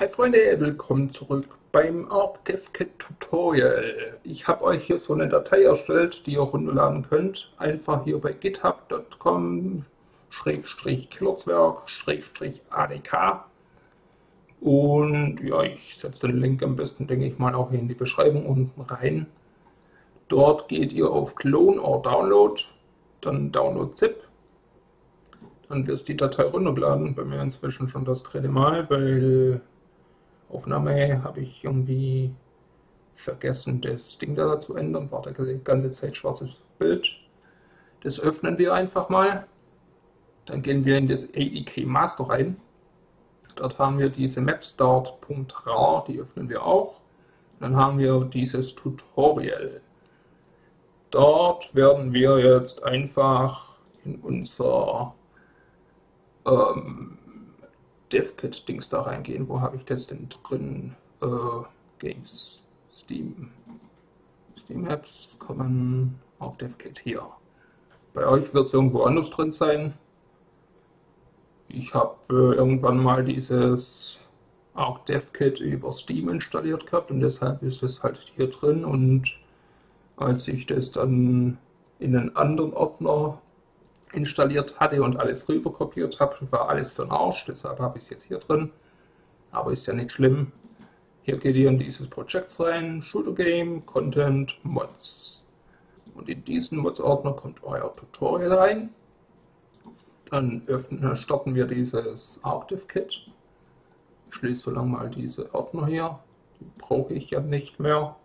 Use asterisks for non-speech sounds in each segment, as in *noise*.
Hi Freunde, willkommen zurück beim ArcDevKit Tutorial. Ich habe euch hier so eine Datei erstellt, die ihr runterladen könnt. Einfach hier bei github.com Killerzwerg ADK und ja, ich setze den Link am besten, denke ich mal, auch in die Beschreibung unten rein. Dort geht ihr auf Clone or Download, dann Download ZIP dann wird die Datei runtergeladen. Bei mir inzwischen schon das dritte Mal, weil Aufnahme habe ich irgendwie vergessen, das Ding da zu ändern. War die ganze Zeit schwarzes Bild. Das öffnen wir einfach mal. Dann gehen wir in das ADK Master rein. Dort haben wir diese mapstart.rar, die öffnen wir auch. Dann haben wir dieses Tutorial. Dort werden wir jetzt einfach in unser ähm, DevKit-Dings da reingehen. Wo habe ich das denn drin? Äh, Games, Steam, Steam Apps, kommen auch DevKit hier. Bei euch wird es irgendwo anders drin sein. Ich habe äh, irgendwann mal dieses Arc DevKit über Steam installiert gehabt und deshalb ist es halt hier drin und als ich das dann in einen anderen Ordner installiert hatte und alles rüber kopiert habe, war alles für den Arsch, deshalb habe ich es jetzt hier drin. Aber ist ja nicht schlimm. Hier geht ihr in dieses Projekt rein, Shooter Game, Content, Mods. Und in diesen Mods-Ordner kommt euer Tutorial rein. Dann öffnen, starten wir dieses ArcDev-Kit. Ich schließe so lange mal diese Ordner hier. Die brauche ich ja nicht mehr.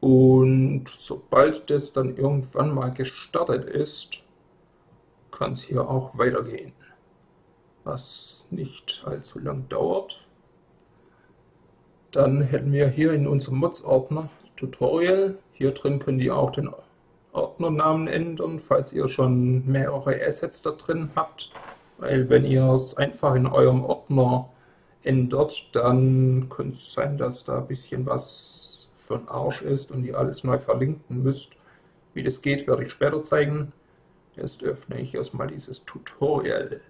Und sobald das dann irgendwann mal gestartet ist, kann es hier auch weitergehen, was nicht allzu lang dauert. Dann hätten wir hier in unserem Mods-Ordner Tutorial. Hier drin könnt ihr auch den Ordnernamen ändern, falls ihr schon mehrere Assets da drin habt. Weil wenn ihr es einfach in eurem Ordner ändert, dann könnte es sein, dass da ein bisschen was für ein Arsch ist und ihr alles neu verlinken müsst. Wie das geht, werde ich später zeigen. Jetzt öffne ich erstmal dieses Tutorial.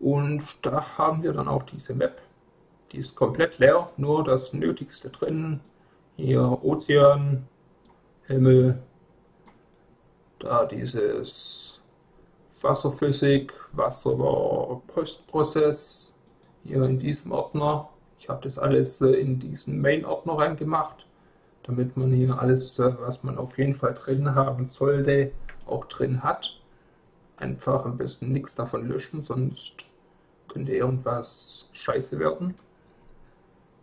Und da haben wir dann auch diese Map. Die ist komplett leer, nur das Nötigste drin. Hier Ozean, Himmel, da dieses Wasserphysik, Wasser-Postprozess, hier in diesem Ordner. Ich habe das alles äh, in diesen Main-Ordner reingemacht, damit man hier alles, äh, was man auf jeden Fall drin haben sollte, auch drin hat. Einfach am besten nichts davon löschen, sonst könnte irgendwas scheiße werden.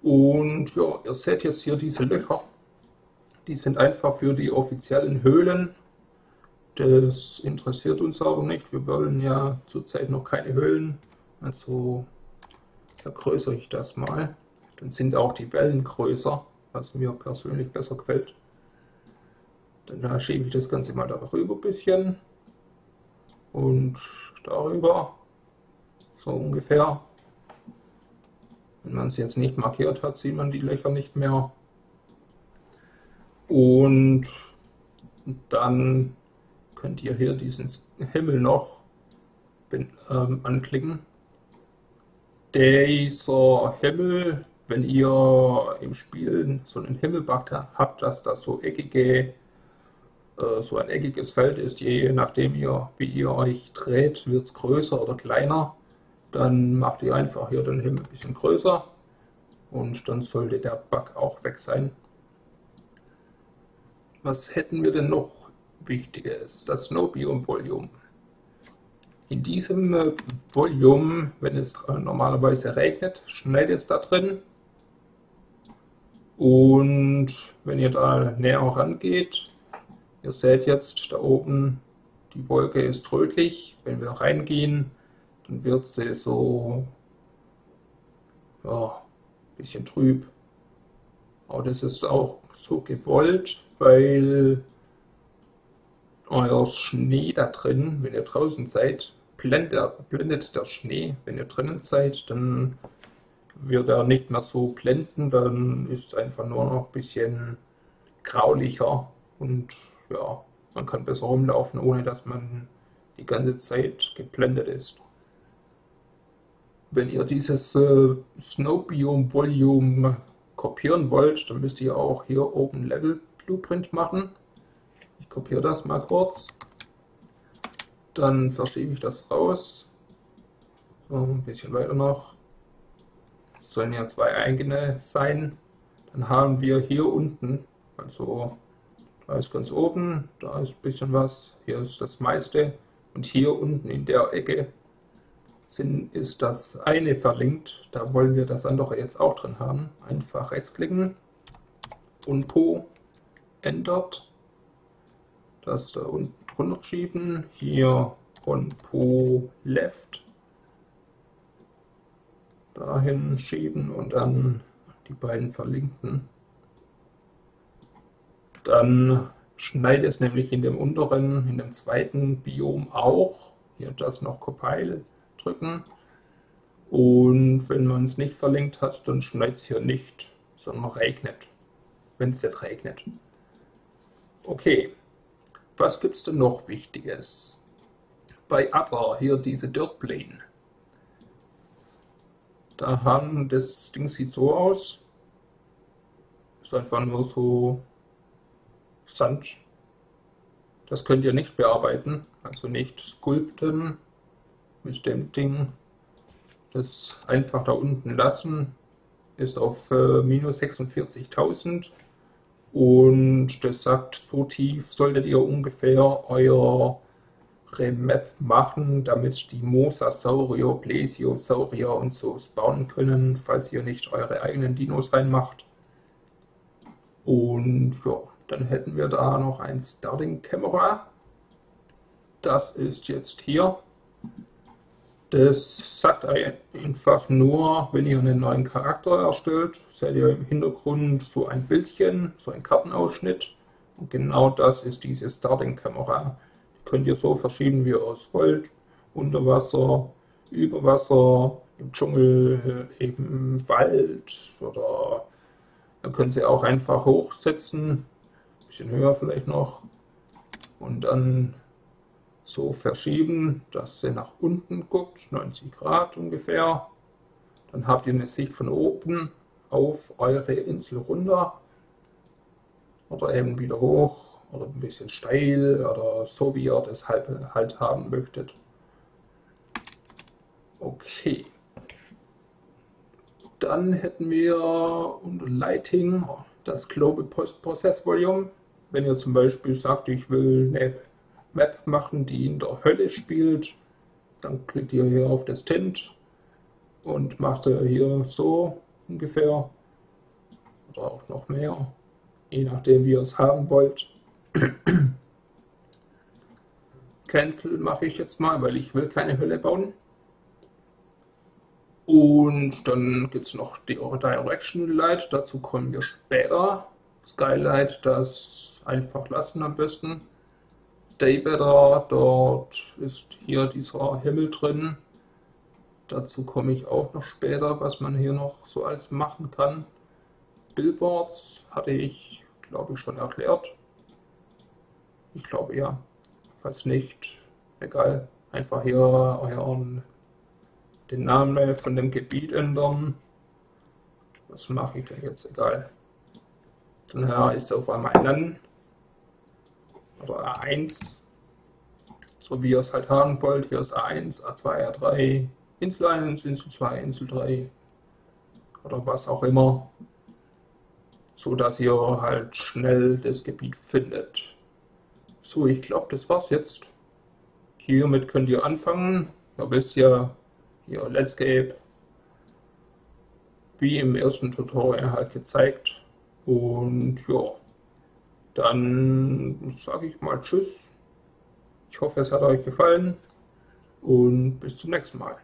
Und ja, ihr seht jetzt hier diese Löcher. Die sind einfach für die offiziellen Höhlen. Das interessiert uns aber nicht. Wir wollen ja zurzeit noch keine Höhlen. Also vergrößere ich das mal. Dann sind auch die Wellen größer, was mir persönlich besser gefällt. Dann schiebe ich das Ganze mal darüber ein bisschen und darüber, so ungefähr. Wenn man es jetzt nicht markiert hat, sieht man die Löcher nicht mehr. Und dann könnt ihr hier diesen Himmel noch ähm, anklicken. Dieser Himmel, wenn ihr im Spiel so einen Himmelbug habt, dass da so eckige äh, so ein eckiges Feld ist, je nachdem ihr, wie ihr euch dreht, wird es größer oder kleiner. Dann macht ihr einfach hier den Himmel ein bisschen größer und dann sollte der Bug auch weg sein. Was hätten wir denn noch Wichtiges? Das Snow Biome Volume. In diesem äh, Volume, wenn es normalerweise regnet, schneit es da drin. Und wenn ihr da näher rangeht, Ihr seht jetzt da oben, die Wolke ist rötlich. Wenn wir reingehen, dann wird sie so ja, bisschen trüb. Aber das ist auch so gewollt, weil euer Schnee da drin, wenn ihr draußen seid, blendet, blendet der Schnee. Wenn ihr drinnen seid, dann wird er nicht mehr so blenden, dann ist es einfach nur noch ein bisschen graulicher und ja, man kann besser rumlaufen, ohne dass man die ganze Zeit geblendet ist. Wenn ihr dieses äh, Snowbiome Volume kopieren wollt, dann müsst ihr auch hier oben Level Blueprint machen. Ich kopiere das mal kurz. Dann verschiebe ich das raus. So, ein bisschen weiter noch. Es sollen ja zwei eigene sein. Dann haben wir hier unten, also da ist ganz oben, da ist ein bisschen was, hier ist das meiste. Und hier unten in der Ecke sind, ist das eine verlinkt. Da wollen wir das andere jetzt auch drin haben. Einfach rechtsklicken, Unpo, ändert, das da unten drunter schieben, hier Unpo left, dahin schieben und dann die beiden verlinkten. Dann schneide es nämlich in dem unteren, in dem zweiten Biom auch. Hier das noch Compile drücken. Und wenn man es nicht verlinkt hat, dann schneidet es hier nicht, sondern regnet, wenn es nicht regnet. Okay, was gibt es denn noch Wichtiges? Bei Other, hier diese Dirt Plane. Da haben, das Ding sieht so aus. Ist einfach nur so Sand. Das könnt ihr nicht bearbeiten, also nicht sculpten mit dem Ding. Das einfach da unten lassen. Ist auf äh, minus 46.000 und das sagt, so tief solltet ihr ungefähr eure Map machen, damit die Mosasaurier, Plesiosaurier und so spawnen können, falls ihr nicht eure eigenen Dinos reinmacht. Und ja, dann hätten wir da noch ein Starting Camera. Das ist jetzt hier. Das sagt einfach nur, wenn ihr einen neuen Charakter erstellt, seht ihr im Hintergrund so ein Bildchen, so ein Kartenausschnitt. Und genau das ist diese Starting-Kamera. Die könnt ihr so verschieben, wie ihr es wollt. Unter Wasser, über Wasser, im Dschungel, im Wald oder ihr könnt sie auch einfach hochsetzen, bisschen höher vielleicht noch. Und dann so verschieben, dass sie nach unten guckt, 90 Grad ungefähr. Dann habt ihr eine Sicht von oben auf eure Insel runter oder eben wieder hoch oder ein bisschen steil oder so wie ihr das halt, halt haben möchtet. Okay. Dann hätten wir unter Lighting das Global Post Process Volume. Wenn ihr zum Beispiel sagt, ich will eine Map machen, die in der Hölle spielt. Dann klickt ihr hier auf das Tint und macht hier so ungefähr oder auch noch mehr, je nachdem wie ihr es haben wollt. *clears throat* Cancel mache ich jetzt mal, weil ich will keine Hölle bauen. Und dann gibt es noch die Direction Light, dazu kommen wir später. Skylight, das einfach lassen am besten. Dayweather, dort ist hier dieser Himmel drin. Dazu komme ich auch noch später, was man hier noch so alles machen kann. Billboards hatte ich, glaube ich, schon erklärt. Ich glaube ja. Falls nicht, egal. Einfach hier euren, den Namen von dem Gebiet ändern. Was mache ich denn jetzt? Egal. Dann ist auf einmal ein oder A1, so wie ihr es halt haben wollt. Hier ist A1, A2, A3, Insel 1, Insel 2, Insel 3 oder was auch immer, so dass ihr halt schnell das Gebiet findet. So, ich glaube, das war's jetzt. Hiermit könnt ihr anfangen. Ihr wisst ja, hier Landscape, wie im ersten Tutorial halt gezeigt. Und ja. Dann sage ich mal Tschüss. Ich hoffe, es hat euch gefallen und bis zum nächsten Mal.